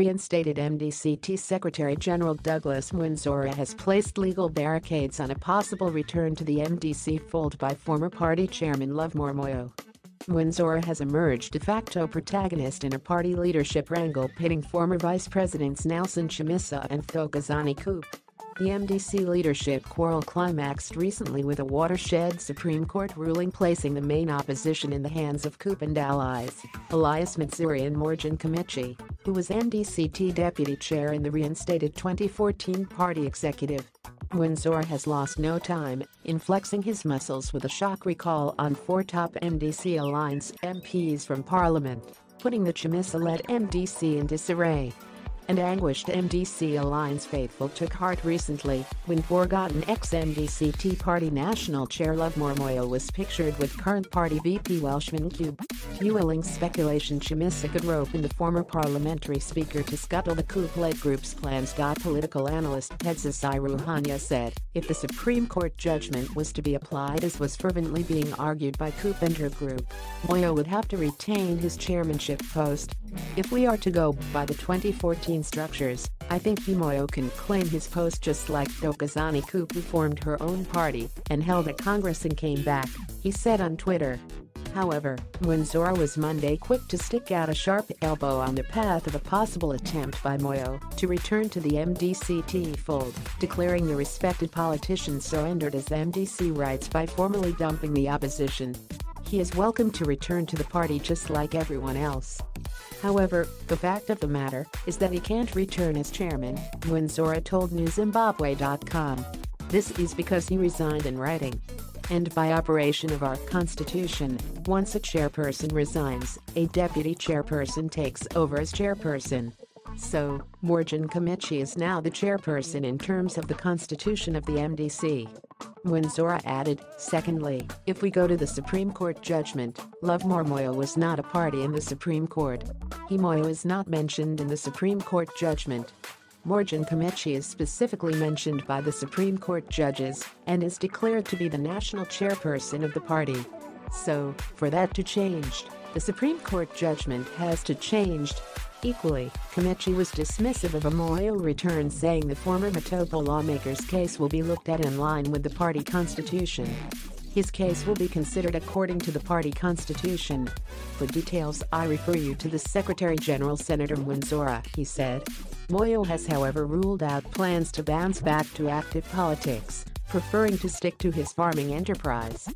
Reinstated MDCT Secretary General Douglas Mwonzora has placed legal barricades on a possible return to the MDC fold by former party chairman Lovemore Moyo. Mwonzora has emerged de facto protagonist in a party leadership wrangle pitting former Vice Presidents Nelson Chamisa and Thokozani Khupe. The MDC leadership quarrel climaxed recently with a watershed Supreme Court ruling placing the main opposition in the hands of Khupe and allies, Elias Mudzuri and Morgan Komichi, who was MDCT deputy chair in the reinstated 2014 party executive. Mwonzora has lost no time in flexing his muscles with a shock recall on four top MDC Alliance MPs from Parliament, putting the Chamisa-led MDC in disarray and anguished MDC Alliance faithful took heart recently when forgotten ex-MDC T Party National Chair Love Moyo was pictured with current party VP Welshman Ncube, fueling speculation Chamisa could rope in the former parliamentary speaker to scuttle the coup-led group's plans. Political analyst Pedza Ruhanya said, if the Supreme Court judgment was to be applied as was fervently being argued by Khupe and her group, Moyo would have to retain his chairmanship post. If we are to go by the 2014 structures, I think Moyo can claim his post just like Thokozani Khupe who formed her own party and held a Congress and came back, he said on Twitter. However, Mwonzora was Monday quick to stick out a sharp elbow on the path of a possible attempt by Moyo to return to the MDCT fold, declaring the respected politician surrendered as MDC rights by formally dumping the opposition. He is welcome to return to the party just like everyone else. However, the fact of the matter is that he can't return as chairman, Mwonzora told NewZimbabwe.com. This is because he resigned in writing. And by operation of our constitution, once a chairperson resigns, a deputy chairperson takes over as chairperson. So, Morgan Komichi is now the chairperson in terms of the constitution of the MDC. Mwonzora added, secondly, if we go to the Supreme Court judgment, Love Moyo was not a party in the Supreme Court. He Moyo is not mentioned in the Supreme Court judgment. Morgan Komichi is specifically mentioned by the Supreme Court judges and is declared to be the national chairperson of the party. So, for that to change, the Supreme Court judgment has to change. Equally, Komichi was dismissive of a Moyo return saying the former Matopo lawmaker's case will be looked at in line with the party constitution. His case will be considered according to the party constitution. For details I refer you to the Secretary General Senator Mwonzora, he said. Moyo has however ruled out plans to bounce back to active politics, preferring to stick to his farming enterprise.